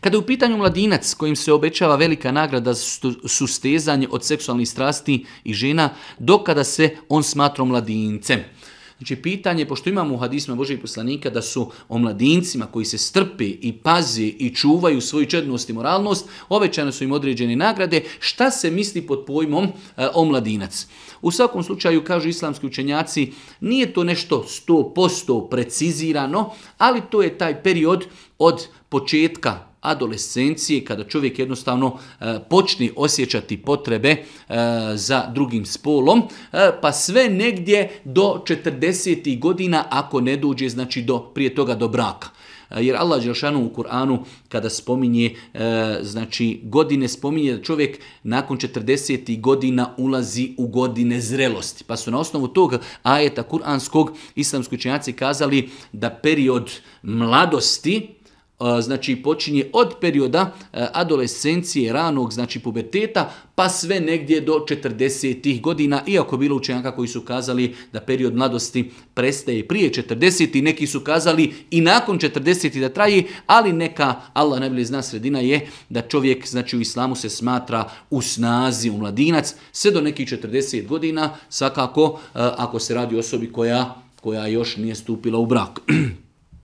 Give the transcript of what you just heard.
Kada je u pitanju mladinac kojim se obećava velika nagrada sustezanje od seksualnih strasti i žena, dokada se on smatra mladincem. Znači pitanje, pošto imamo u hadisma Božih poslanika da su o mladincima koji se strpe i pazi i čuvaju svoju čednost i moralnost, obećane su im određene nagrade, šta se misli pod pojmom e, o mladinac? U svakom slučaju, kažu islamski učenjaci, nije to nešto 100% precizirano, ali to je taj period od početka adolescencije, kada čovjek jednostavno e, počne osjećati potrebe e, za drugim spolom, e, pa sve negdje do 40. godina, ako ne dođe znači do, prije toga do braka. E, jer Allah Đelšanu u Kur'anu kada spominje e, znači godine spominje da čovjek nakon 40. godina ulazi u godine zrelosti. Pa su na osnovu tog ajeta kuranskog islamski učenjaci kazali da period mladosti znači počinje od perioda adolescencije, ranog, znači puberteta, pa sve negdje do 40. godina, iako bilo učenjaka koji su kazali da period mladosti prestaje prije 40. Neki su kazali i nakon 40. da traji, ali neka, Allah najbolje zna sredina je da čovjek znači u islamu se smatra u snazi, u mladinac, sve do nekih 40 godina, svakako ako se radi o osobi koja, koja još nije stupila u brak.